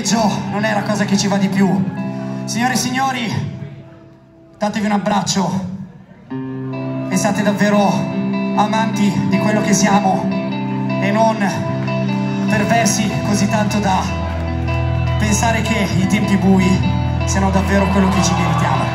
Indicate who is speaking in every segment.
Speaker 1: peggio non è la cosa che ci va di più. Signore e signori, datevi un abbraccio e siate davvero amanti di quello che siamo e non perversi così tanto da pensare che i tempi bui siano davvero quello che ci meritiamo.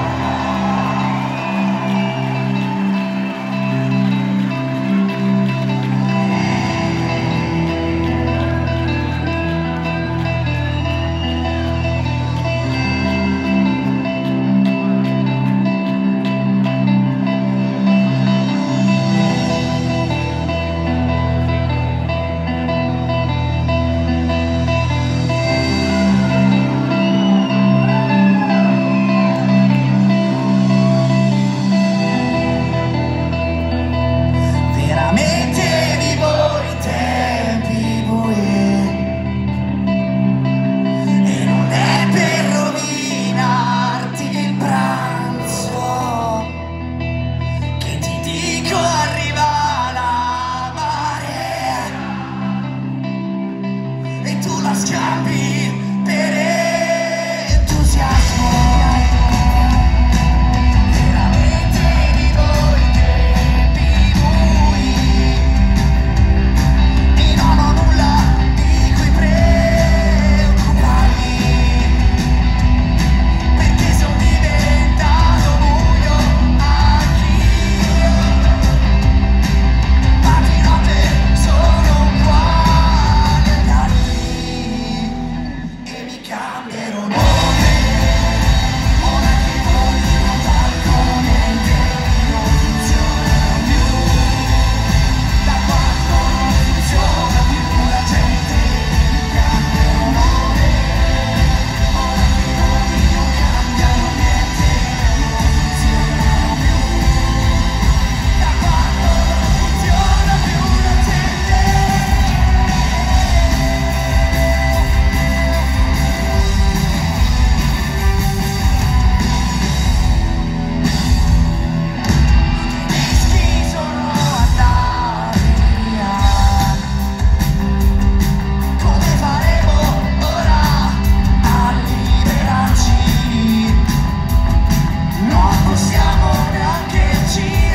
Speaker 1: energy